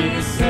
say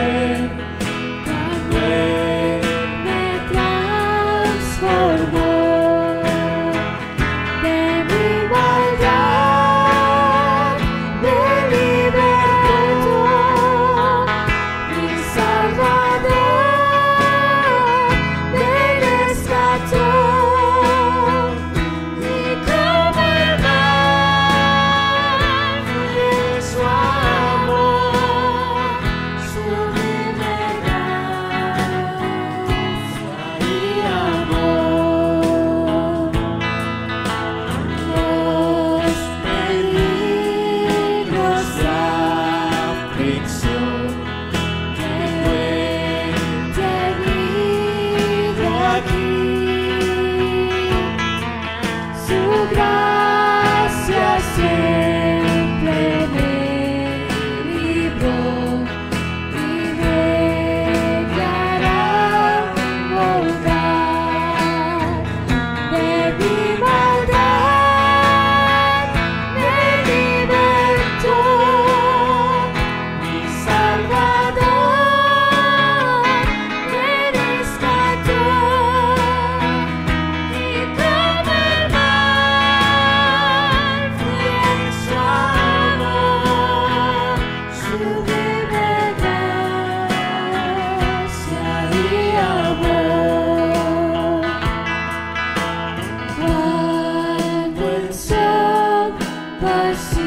pursue.